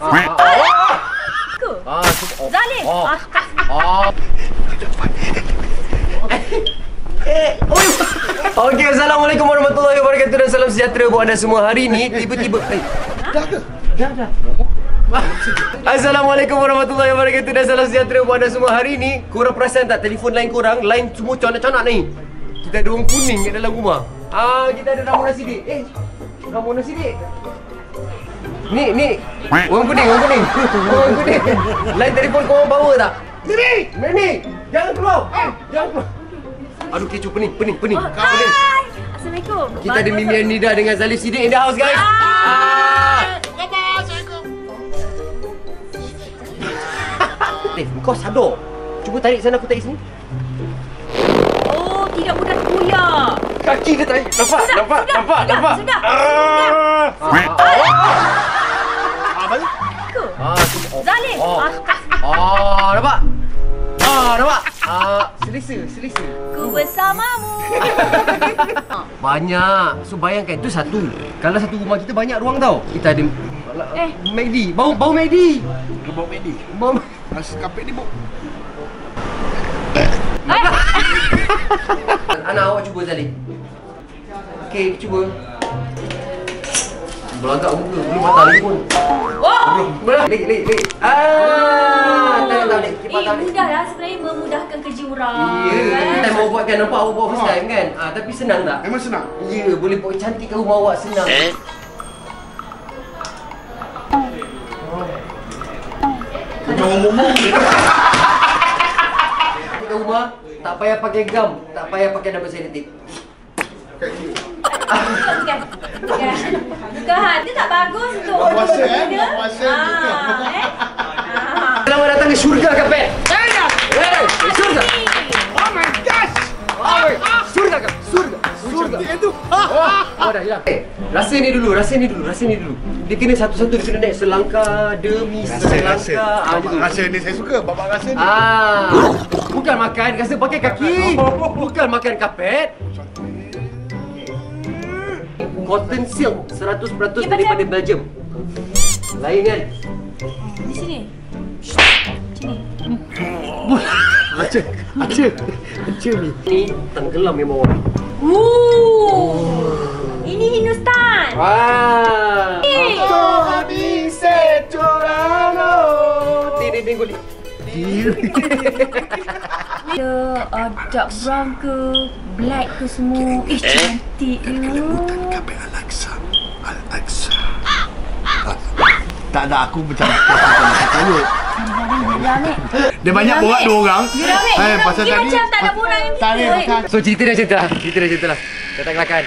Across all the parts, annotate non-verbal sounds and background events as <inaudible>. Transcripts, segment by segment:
Ah, cuba. Oh. Okey, Assalamualaikum warahmatullahi wabarakatuh dan salam sejahtera buat anda semua. Hari ni tiba-tiba eh. Dah ke? Dah dah. Assalamualaikum warahmatullahi wabarakatuh dan salam sejahtera buat anda semua. Hari ni korang perasan tak telefon line korang, line semua canak-canak ni. Kita ada orang kuning kat dalam rumah. Ah, kita ada Ramona Sidik. Eh, Ramona Sidik. Ni, ni. Orang kuning, orang kuning. <laughs> Orang kuning. Line telefon kau bawa tak? Sini! Ni, Jangan keluar. Eh, jangan keluar. Aduh, kecoh pening, pening, pening. Oh, pening. hai. Assalamualaikum. Kita ada. Mimi Anida dengan Zalif Sidik in the house, guys. Ah. Eh, kau sadar. Cuba tarik sana, aku tarik sini. Oh, tidak mudah terkoyak. Kaki dia tarik. Nampak? Sudah, nampak? sudah, nampak? sudah, nampak? sudah, Ah. Apa ni? Aku. Ah, tu- oh. Zalim. Oh. Ah, Ah, nampak? Ah, nampak? Ah, selesa, selesa. Ku bersamamu. <laughs> Banyak. So bayangkan tu satu. Kalau satu rumah kita banyak ruang tau. Kita ada Eh. McD. Bau bau McD. Gebok Medi. Bau Nasi kapek ni bau. <laughs> Anak awak cuba Zalik. Okey, cuba. Belagak muka, belum patah lagi pun. Oh. Belum. Lek, lek. Ah, tak tak lek. Eh, mudah lah sebenarnya memudahkan kerja orang. Ya, kita time awak buat kan nampak awak buat first Ha. time kan? Ah, tapi senang tak? Memang senang. Ya, boleh buat cantikkan rumah awak senang. Jangan ngomong. Cantikkan <laughs> rumah, tak payah pakai gam, tak payah pakai double selotip. Bukan, bukan. Bukan. Itu tak bagus untuk puasa, eh? guna. Buat puasa Ah, eh? Ah. Selamat datang ke syurga kapet. Hey, syurga. Oh my gosh. Oh, syurga kapet. Syurga. Syurga. Oh dah hilang. Eh, rasa ni dulu, rasa ni dulu, rasa ni dulu. Dia kena satu-satu dia kena naik selangkah demi Rasa, rasa. selangkah. Ah, Bapak gitu. rasa ni saya suka. Bapak rasa ni. Ah, bukan makan, rasa pakai kaki. <laughs> Bukan makan kapet. Cotton silk 100% Ya, daripada Belgium. Lain kan? Di sini. Sini. Aceh, Aceh, Aceh ni. Ni tenggelam yang bawah. Ooh. Ini Hindustan. Ah. Eh. dice Torano. Tiri minggu ni. Dia <laughs> uh, dark brown ke black ke semua. Eh cantiknya. Kapek Al-Aqsa. Al-Aqsa. Tak ada aku macam tanya. Dia banyak borak dua orang. Dia ramai. Eh, Dia, pasal dia tadi macam tak ada orang yang Tak ada kita. bukan. So cerita dia cerita lah. Cerita dia cerita lah. Kata kelakar.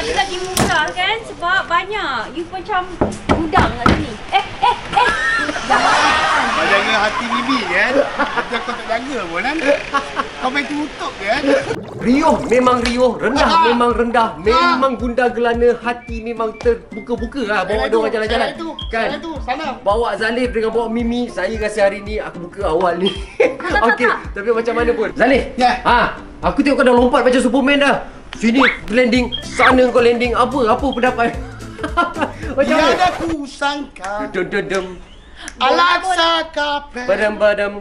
Ada lagi murah kan sebab banyak. You macam gudang kat sini. Eh, eh, eh. Jangan. Kau jaga hati Bibi kan? Hati kau tak jaga pun kan? Kau main tutup kan? Riuh memang riuh, rendah memang rendah, memang gundah gelana, hati memang terbuka-buka lah bawa dia orang jalan-jalan. Kan? sana tu, sana. Bawa Zalif dengan bawa Mimi, saya rasa hari ni aku buka awal ni. <laughs> Okey, tapi macam mana pun. Zalif. Ya. Ha, aku tengok kau dah lompat macam Superman dah. Sini landing, sana kau landing. Apa? Apa pendapat? <laughs> macam mana? Tiada ku sangka Dum dum dum. Al-Aqsa kapek Badam badam.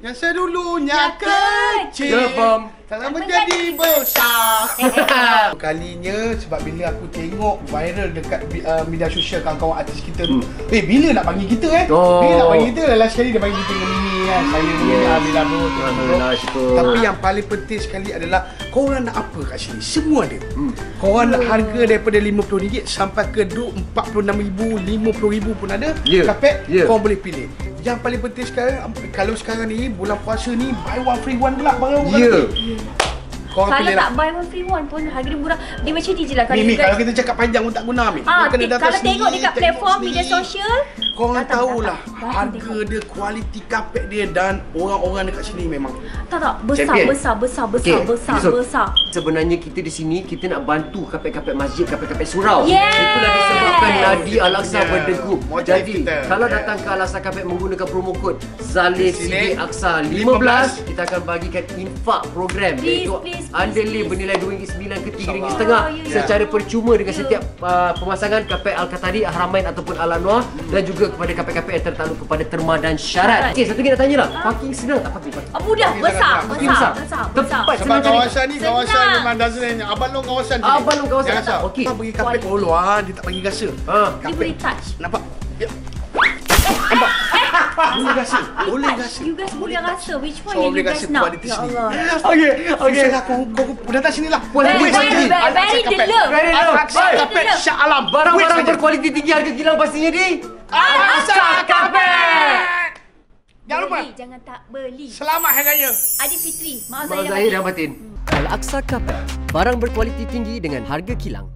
Yang sedulunya kecil Gebam. Telah menjadi besar <laughs> Kalinya sebab bila aku tengok viral dekat uh, media sosial kawan-kawan artis kita tu Eh bila nak panggil kita eh? Oh. Bila nak panggil kita? Last sekali dia panggil kita dengan Mimi kan Saya ni Yes. Alhamdulillah bro Alhamdulillah, syukur. Tapi yang paling penting sekali adalah Korang nak apa kat sini? Semua ada Korang nak harga daripada RM50 sampai ke RM46,000 RM50,000 pun ada Ya. Kapek Ya. korang boleh pilih yang paling penting sekarang Kalau sekarang ni Bulan puasa ni Buy one free one pula Barang Ya. Korang Kalau tak lah buy one free one pun harga dia murah. Dia macam ni je lah. Mimi kalau kita cakap panjang pun tak guna Mimi Ah, Kau kena datang kalau sendiri, tengok dekat tengok platform sendiri. media sosial, Korang datang, tahulah datang. Datang Harga tengok. dia Kualiti kapek dia Dan orang-orang dekat sini memang tak tak besar Champion. besar besar besar Okey, besar so, besar. Sebenarnya kita di sini kita nak bantu kapet-kapet masjid, kapet-kapet surau. Yes. Itulah disebabkan Nadi Al-Aqsa Yeah. berdegup. Jadi, kita. kalau Yeah. datang ke Al-Aqsa Kapet menggunakan promo kod Zalif. Sidik Aqsa 15, kita akan bagikan infak program Please iaitu please underlay bernilai RM2.9 ke RM3.5 Oh, ya, ya. secara percuma dengan setiap uh, pemasangan kapet Al-Qatari, Haramain ataupun Al-Anwar dan juga kepada kapet-kapet yang tertakluk kepada terma dan syarat. Okey, satu lagi nak tanya lah. Parking senang tak parking? parking? Oh, mudah. Parking Besar. Besar. besar. Besar. Besar. Tempat Sebab senang cari. kawasan ni kawasan Senang. memang dah senang. Abang long kawasan sini. Abang long kawasan. Okey. Abang pergi kapek kat luar, dia tak bagi rasa. Ha. Dia boleh touch. Nampak? Ya. Nampak? <laughs> Boleh rasa. Boleh rasa. You guys boleh rasa. Which one So, yang you guys nak? kualiti Ya. Allah. Okey, Okey. okey. lah, kau, kau, kau datang sini lah. Boleh, Very, boleh, very, boleh. very, Kapet. delum. Kapet Alam. Barang-barang berkualiti tinggi harga kilang pastinya di Asa Kapet. Jangan lupa. Beli, jangan tak beli. Selamat Hari Raya. Aidilfitri. Maaf Maaf Zahir dan Batin. Al-Aqsa Carpet. Barang berkualiti tinggi dengan harga kilang.